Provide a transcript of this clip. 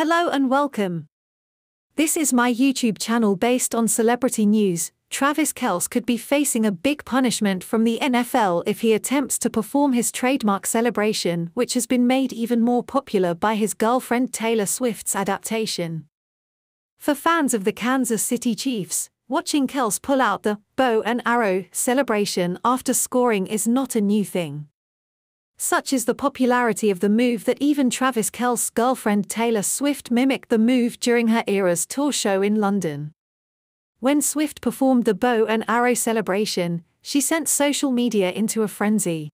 Hello and welcome. This is my YouTube channel based on celebrity news. Travis Kelce could be facing a big punishment from the NFL if he attempts to perform his trademark celebration, which has been made even more popular by his girlfriend Taylor Swift's adaptation. For fans of the Kansas City Chiefs, watching Kelce pull out the bow and arrow celebration after scoring is not a new thing. Such is the popularity of the move that even Travis Kelce's girlfriend Taylor Swift mimicked the move during her Eras tour show in London. When Swift performed the bow and arrow celebration, she sent social media into a frenzy.